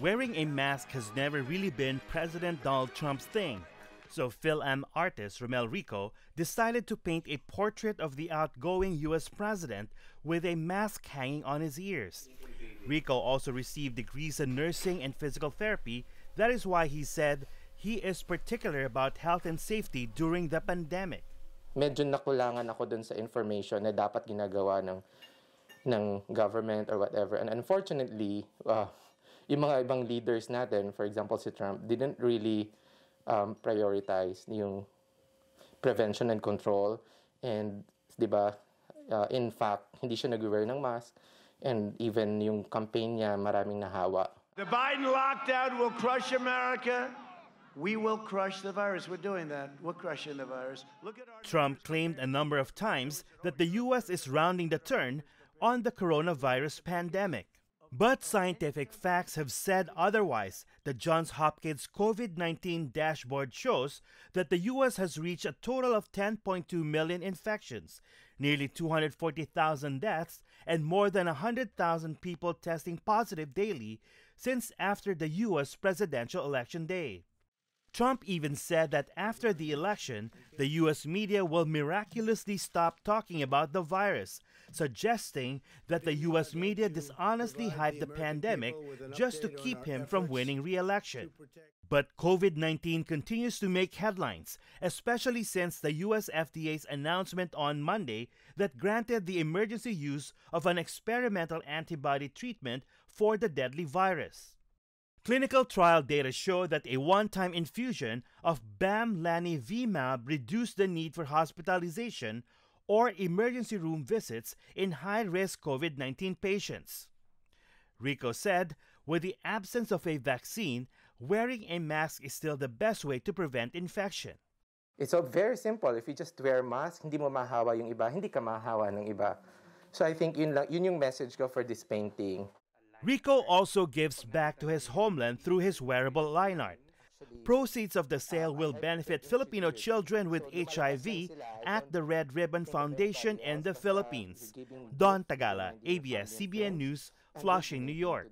Wearing a mask has never really been President Donald Trump's thing. So Fil-Am artist Rommel Rico decided to paint a portrait of the outgoing US president with a mask hanging on his ears. Rico also received degrees in nursing and physical therapy. That is why he said he is particular about health and safety during the pandemic. Medyo nakulangan ako dun sa information na dapat ginagawa ng ng government or whatever. And unfortunately, uh, yung mga ibang leaders natin, for example si Trump, didn't really um, prioritize yung prevention and control. And, di ba, uh, in fact, hindi siya nag-wear ng mask. And even yung campaign niya, maraming nahawa. The Biden lockdown will crush America. We will crush the virus. We're doing that. We're crushing the virus. Look at our Trump claimed a number of times that the US is rounding the turn on the coronavirus pandemic. But scientific facts have said otherwise. The Johns Hopkins COVID 19 dashboard shows that the U.S. has reached a total of 10.2 million infections, nearly 240,000 deaths, and more than 100,000 people testing positive daily since after the U.S. presidential election day. Trump even said that after the election, the US media will miraculously stop talking about the virus, suggesting that the US media dishonestly hyped the pandemic just to keep him from winning re election. But COVID 19 continues to make headlines, especially since the US FDA's announcement on Monday that granted the emergency use of an experimental antibody treatment for the deadly virus. Clinical trial data show that a one-time infusion of bamlanivimab reduced the need for hospitalization or emergency room visits in high-risk COVID-19 patients. Rico said, with the absence of a vaccine, wearing a mask is still the best way to prevent infection. It's so very simple. If you just wear a mask, hindi mo mahawa yung iba, hindi ka mahawa ng iba. So I think yun, lang, yun yung message ko for this painting. Rico also gives back to his homeland through his wearable line art. Proceeds of the sale will benefit Filipino children with HIV at the Red Ribbon Foundation in the Philippines. Don Tagala, ABS-CBN News, Flushing, New York.